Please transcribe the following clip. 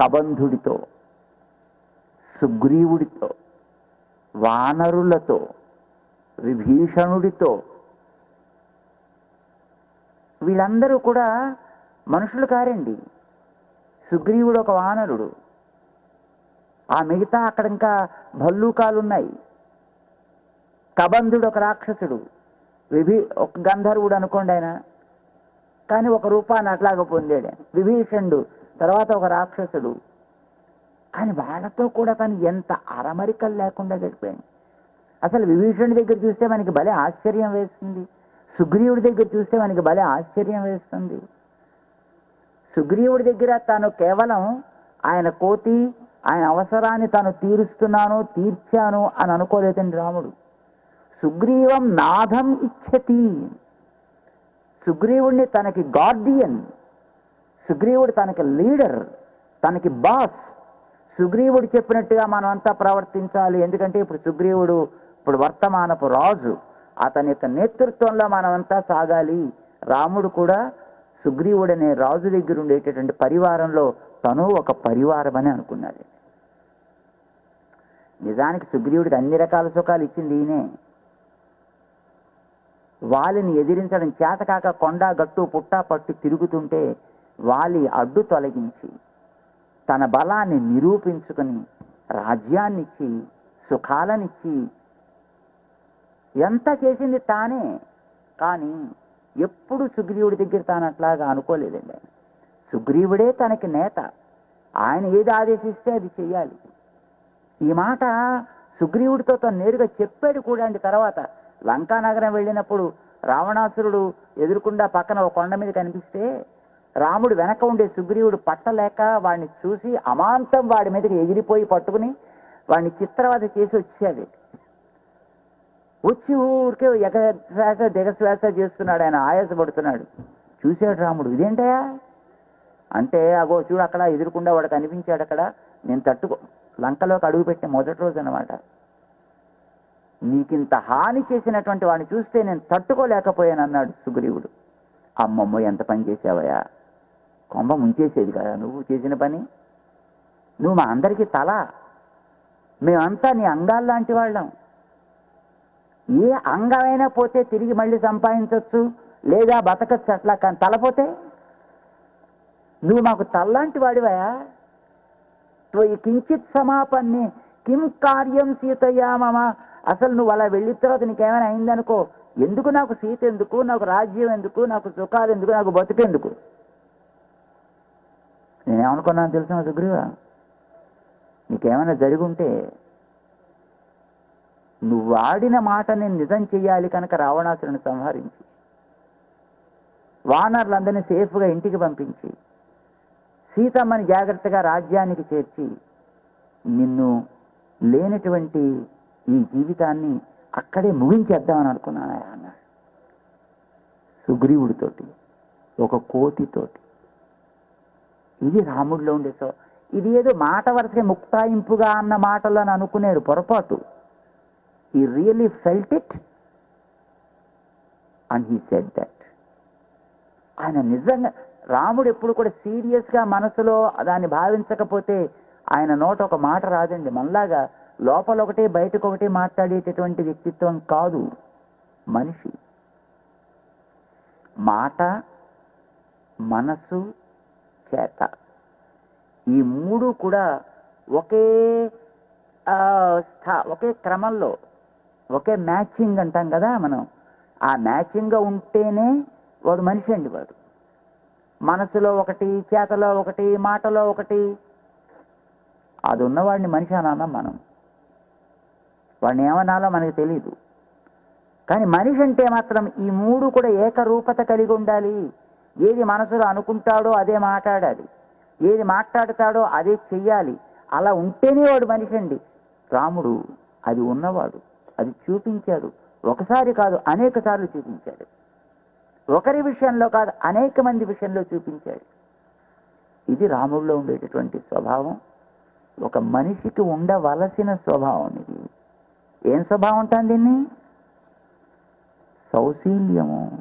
కబంధుడితో సుగ్రీవుడితో వానరులతో విభీషణుడితో వీళ్ళందరూ కూడా మనుషులు కారండి. సుగ్రీవుడు ఒక వానరుడు. ఆ మిగతా అక్కడ ఇంకా భల్లూకాలు ఉన్నాయి కబంధుడు ఒక రాక్షసుడు. విభీ ఒక గంధర్వుడు అనుకోండి ఆయన. కానీ ఒక రూపాన్ని అట్లాగ పొందాడు. విభీషణుడు తర్వాత ఒక రాక్షసుడు. కానీ వాళ్ళతో కూడా తను ఎంత అరమరికలు లేకుండా గడిపాడు అసలు విభీషణుడి దగ్గర చూస్తే మనకి భలే ఆశ్చర్యం వేస్తుంది. సుగ్రీవుడి దగ్గర చూస్తే మనకి భలే ఆశ్చర్యం వేస్తుంది. సుగ్రీవుడి దగ్గర తాను కేవలం ఆయన కోతి ఆయన అవసరాన్ని తాను తీరుస్తున్నాను తీర్చాను అని అనుకోలేదండి రాముడు. సుగ్రీవం నాథం ఇచ్చతి. సుగ్రీవుడిని తనకి గార్డియన్. సుగ్రీవుడు తనకి లీడర్ తనకి బాస్. సుగ్రీవుడు చెప్పినట్టుగా మనం అంతా ప్రవర్తించాలి. ఎందుకంటే ఇప్పుడు సుగ్రీవుడు ఇప్పుడు వర్తమానపు రాజు. అతని యొక్క నేతృత్వంలో మనమంతా సాగాలి. రాముడు కూడా సుగ్రీవుడు అనే రాజు దగ్గర ఉండేటటువంటి పరివారంలో తను ఒక పరివారం అని అనుకున్నాడు. నిజానికి సుగ్రీవుడికి అన్ని రకాల సుఖాలు ఇచ్చింది ఈయనే. వాలిని ఎదిరించడం చేతకాక కొండ గట్టు పుట్ట పట్టు తిరుగుతుంటే వాలి అడ్డు తొలగించి తన బలాన్ని నిరూపించుకుని రాజ్యాన్నిచ్చి సుఖాలనిచ్చి ఎంత చేసింది తానే కానీ ఎప్పుడు సుగ్రీవుడి దగ్గర తాను అట్లాగా అనుకోలేదండి సుగ్రీవుడే తనకి నేత. ఆయన ఏది ఆదేశిస్తే అది చెయ్యాలి. ఈ మాట సుగ్రీవుడితో తను నేరుగా చెప్పాడు కూడా అండి తర్వాత. లంకా నగరం వెళ్ళినప్పుడు రావణాసురుడు ఎదురుకుండా పక్కన ఒక కొండ మీద కనిపిస్తే రాముడు వెనక ఉండే సుగ్రీవుడు పట్టలేక వాడిని చూసి అమాంతం వాడి మీదకి ఎగిరిపోయి పట్టుకుని వాడిని చిత్రవద చేసి వచ్చాడు వచ్చి ఊరికే ఎగశ్వాస దిగశ్వాస చేస్తున్నాడు ఆయన ఆయాసపడుతున్నాడు. చూశాడు రాముడు ఇదేంటయా అంటే అగో చూడు అక్కడ ఎదురుకుండా వాడు కనిపించాడు అక్కడ. నేను తట్టుకో లంకలోకి అడుగుపెట్టిన మొదటి రోజు అనమాట నీకింత హాని చేసినటువంటి వాడిని చూస్తే నేను తట్టుకోలేకపోయాను అన్నాడు సుగ్రీవుడు. అమ్మమ్మ ఎంత పని చేసావయా కొంప ముంచేసేది కదా నువ్వు చేసిన పని? నువ్వు మా అందరికీ తల. మేమంతా నీ అంగాల్లాంటి వాళ్ళం. ఏ అంగమైనా పోతే తిరిగి మళ్ళీ సంపాదించవచ్చు లేదా బతకచ్చు అట్లా కానీ తలపోతే నువ్వు మాకు తల్లాంటి వాడివయా త్వయి కించిత్ సమాపన్ని కిం కార్యం సీతయ్యా మమ? అసలు నువ్వు అలా వెళ్ళిన తర్వాత నీకేమైనా అయిందనుకో ఎందుకు నాకు సీత ఎందుకు నాకు రాజ్యం ఎందుకు నాకు సుఖాలు ఎందుకు నాకు బతుకెందుకు నేనేమనుకున్నాను తెలుసా సుగ్రీవా? నీకేమైనా జరిగి ఉంటే నువ్వు వాడిన మాట నేను నిజం చెయ్యాలి కనుక రావణాసురుని సంహరించి వానర్లందరినీ సేఫ్గా ఇంటికి పంపించి సీతమ్మని జాగ్రత్తగా రాజ్యానికి చేర్చి నిన్ను లేనటువంటి ఈ జీవితాన్ని అక్కడే ముగించేద్దామని అనుకున్నాను అన్నాడు సుగ్రీవుడితోటి ఒక కోతితోటి. ఇది రాముడిలో ఉండే సో ఇది ఏదో మాట వరసే ముక్తాయింపుగా అన్న మాటలు అని అనుకునేడు పొరపాటు. I really felt it and he said that ఆయన నిజంగా రాముడు ఎప్పుడు కూడా సీరియస్గా మనసులో దాన్ని భావించకపోతే ఆయన నోట ఒక మాట రాదండి. మనలాగా లోపల ఒకటి బయటకు మాట్లాడేటటువంటి వ్యక్తిత్వం కాదు మనిషి. మాట మనసు చేత. ఈ మూడు కూడా ఒకే ఆ, స్థా- ఒకే క్రమంలో ఒకే మ్యాచింగ్ అంటాం కదా మనం. ఆ మ్యాచింగ్గా ఉంటేనే వాడు మనిషి అండి వాడు. మనసులో ఒకటి చేతలో ఒకటి మాటలో ఒకటి. అది ఉన్నవాడిని మనిషి అని మనం. వాడిని ఏమనాలో మనకి తెలియదు కానీ మనిషి అంటే మాత్రం ఈ మూడు కూడా ఏకరూపత కలిగి ఉండాలి. ఏది మనసులో అనుకుంటాడో అదే మాట్లాడాలి. ఏది మాట్లాడతాడో అదే చెయ్యాలి. అలా ఉంటేనే వాడు మనిషి అండి. రాముడు అది ఉన్నవాడు. అది చూపించాడు. ఒకసారి కాదు అనేక సార్లు చూపించాడు. ఒకరి విషయంలో కాదు అనేక మంది విషయంలో చూపించాడు. ఇది రాముడిలో ఉండేటటువంటి స్వభావం. ఒక మనిషికి ఉండవలసిన స్వభావం ఇది. ఏం స్వభావం ఉంటుంది దీన్ని? సౌశీల్యము.